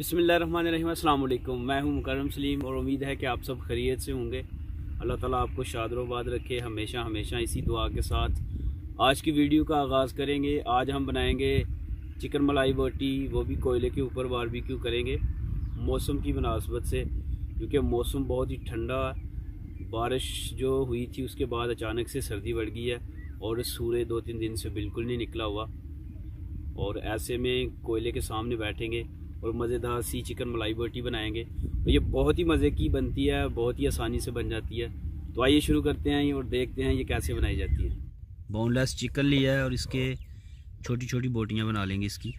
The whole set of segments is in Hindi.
बिसमीम अल्लाम मैं हूँ मुकरम सलीम और उम्मीद है कि आप सब खरीत से होंगे। अल्लाह ताला आपको शादरोबाद रखे, हमेशा हमेशा इसी दुआ के साथ। आज की वीडियो का आगाज़ करेंगे। आज हम बनाएँगे चिकन मलाई बोटी, वो भी कोयले के ऊपर बारबेक्यू करेंगे, मौसम की मुनासबत से, क्योंकि मौसम बहुत ही ठंडा बारिश जो हुई थी, उसके बाद अचानक से सर्दी बढ़ गई है और सूर्य दो तीन दिन से बिल्कुल नहीं निकला हुआ। और ऐसे में कोयले के सामने बैठेंगे और मज़ेदार सी चिकन मलाई बोटी बनाएँगे। तो ये बहुत ही मज़े की बनती है, बहुत ही आसानी से बन जाती है। तो आइए शुरू करते हैं और देखते हैं ये कैसे बनाई जाती है। बोनलेस चिकन लिया है और इसके छोटी छोटी बोटियाँ बना लेंगे इसकी।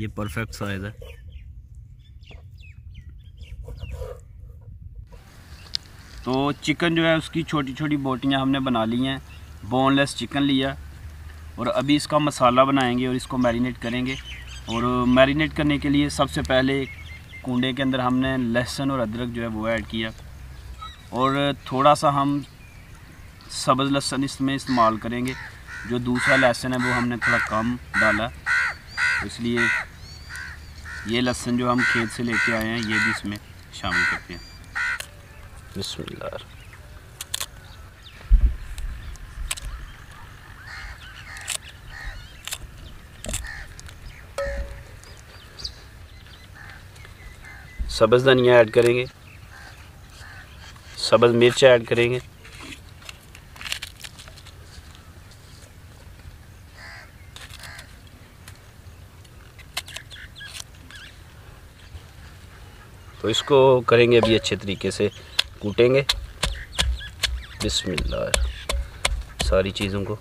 ये परफेक्ट साइज़ है। तो चिकन जो है उसकी छोटी छोटी बोटियाँ हमने बना ली हैं। बोनलेस चिकन लिया और अभी इसका मसाला बनाएँगे और इसको मैरिनेट करेंगे। और मैरिनेट करने के लिए सबसे पहले कूडे के अंदर हमने लहसुन और अदरक जो है वो ऐड किया। और थोड़ा सा हम सब्ज़ लहसुन इसमें इस्तेमाल करेंगे। जो दूसरा लहसुन है वो हमने थोड़ा कम डाला। इसलिए ये लहसुन जो हम खेत से लेके आए हैं, ये भी इसमें शामिल करते हैं। बिस्मिल्लाह। सब्ज़ धनिया ऐड करेंगे। सब्ज़ मिर्च ऐड करेंगे। तो इसको करेंगे अभी अच्छे तरीके से कूटेंगे। बिस्मिल्लाह। सारी चीज़ों को।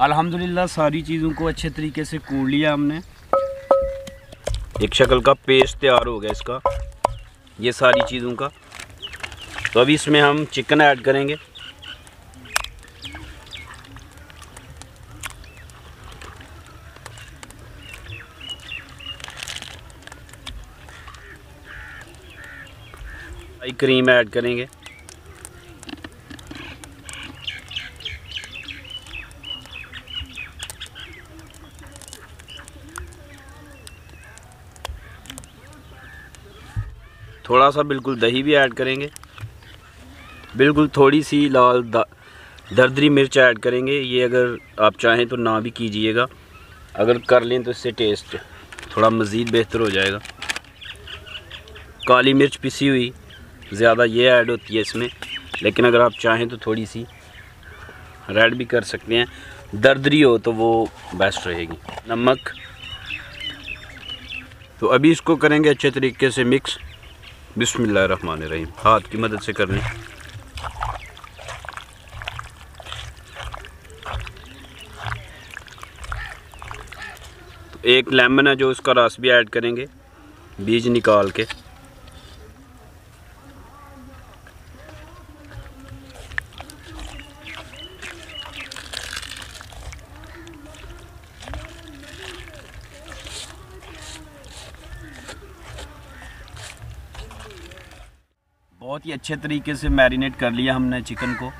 अल्हम्दुलिल्लाह, सारी चीज़ों को अच्छे तरीके से कूट लिया हमने। एक शक्ल का पेस्ट तैयार हो गया इसका, ये सारी चीज़ों का। तो अभी इसमें हम चिकन ऐड करेंगे। क्रीम ऐड करेंगे। थोड़ा सा बिल्कुल दही भी ऐड करेंगे। बिल्कुल थोड़ी सी लाल दरदरी मिर्च ऐड करेंगे। ये अगर आप चाहें तो ना भी कीजिएगा। अगर कर लें तो इससे टेस्ट थोड़ा मज़ीद बेहतर हो जाएगा। काली मिर्च पिसी हुई, ज़्यादा ये ऐड होती है इसमें। लेकिन अगर आप चाहें तो थोड़ी सी रेड भी कर सकते हैं। दर्दरी हो तो वो बेस्ट रहेगी। नमक। तो अभी इसको करेंगे अच्छे तरीके से मिक्स। रहीम हाथ की मदद से करने तो एक लेमन है जो उसका रस भी ऐड करेंगे, बीज निकाल के। बहुत ही अच्छे तरीके से मैरिनेट कर लिया हमने चिकन को।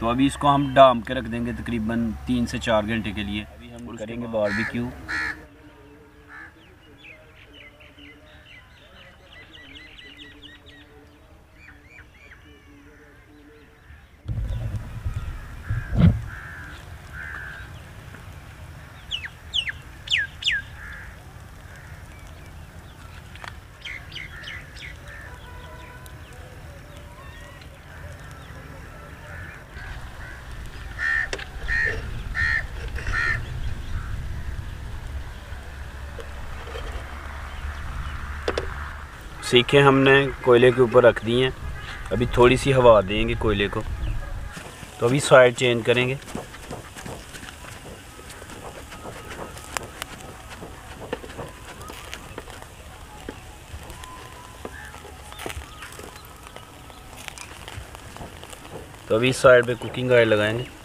तो अभी इसको हम डाम के रख देंगे तकरीबन तीन से चार घंटे के लिए। अभी हम करेंगे बारबेक्यू सीखे हमने, कोयले के ऊपर रख दी हैं। अभी थोड़ी सी हवा देंगे कोयले को। तो अभी साइड चेंज करेंगे। तो अभी साइड पे कुकिंग ऑयल लगाएँगे।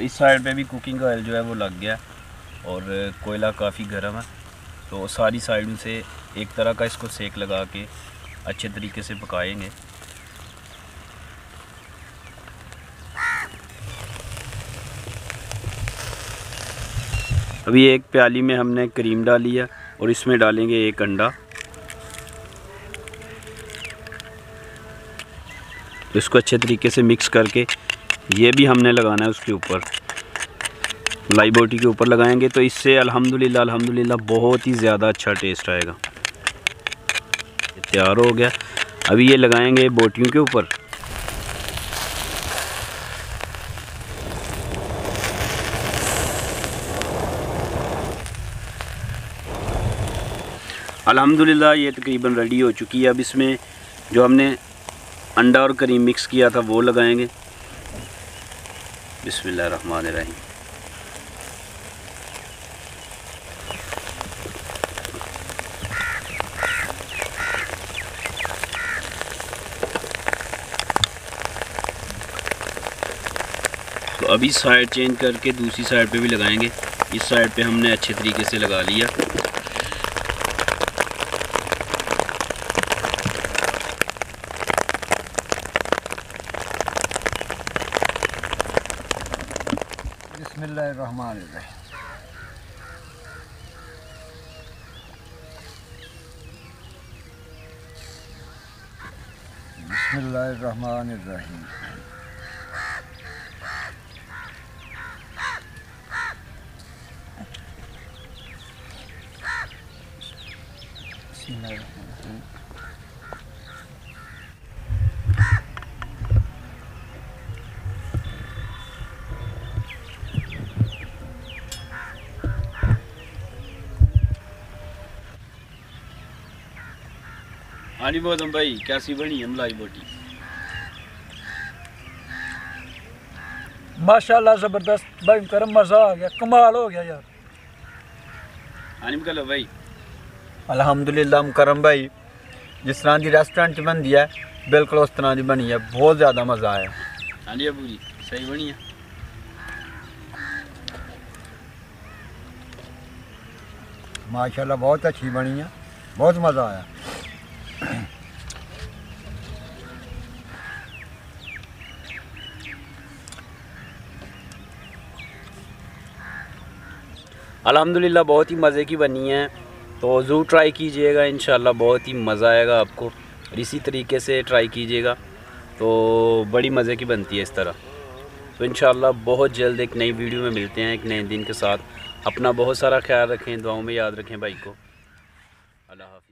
इस साइड पे भी कुकिंग ऑयल जो है वो लग गया और कोयला काफ़ी गर्म है। तो सारी साइड से एक तरह का इसको सेक लगा के अच्छे तरीके से पकाएँगे। अभी एक प्याली में हमने क्रीम डाली है और इसमें डालेंगे एक अंडा। तो इसको अच्छे तरीके से मिक्स करके ये भी हमने लगाना है उसके ऊपर। मलाई बोटी के ऊपर लगाएँगे तो इससे अल्हम्दुलिल्लाह अल्हम्दुलिल्लाह बहुत ही ज़्यादा अच्छा टेस्ट आएगा। तैयार हो गया। अभी ये लगाएँगे बोटियों के ऊपर। अल्हम्दुलिल्लाह, ये तकरीबन रेडी हो चुकी है। अब इसमें जो हमने अंडा और करीम मिक्स किया था वो लगाएँगे। रहीम तो अभी साइड चेंज करके दूसरी साइड पे भी लगाएँगे। इस साइड पे हमने अच्छे तरीके से लगा लिया। बिस्मिल्लाहिर्रहमानिर्रहीम बिस्मिल्लाहिर्रहमानिर्रहीम हाँ मोहतम भाई कैसी बनी है मलाई बोटी? माशाल्लाह ज़बरदस्त भाई करम मज़ा आ गया कमाल हो गया यार। हाँ अनिम कलो भाई। अल्हम्दुलिल्लाह करम भाई जिस तरह की रेस्टोरेंट बन दिया बिल्कुल उस तरह की बनी है बहुत ज़्यादा मज़ा आया। हाँ जी अबू जी सही बनी है। माशाल्लाह बहुत अच्छी बनी है बहुत मज़ा आया। अल्हम्दुलिल्लाह, बहुत ही मज़े की बनी है। तो ज़रूर ट्राई कीजिएगा इन बहुत ही मज़ा आएगा आपको। और इसी तरीके से ट्राई कीजिएगा। तो बड़ी मज़े की बनती है इस तरह। तो इन बहुत जल्द एक नई वीडियो में मिलते हैं, एक नए दिन के साथ। अपना बहुत सारा ख्याल रखें, दुआओं में याद रखें भाई को। अल्लाह हाफि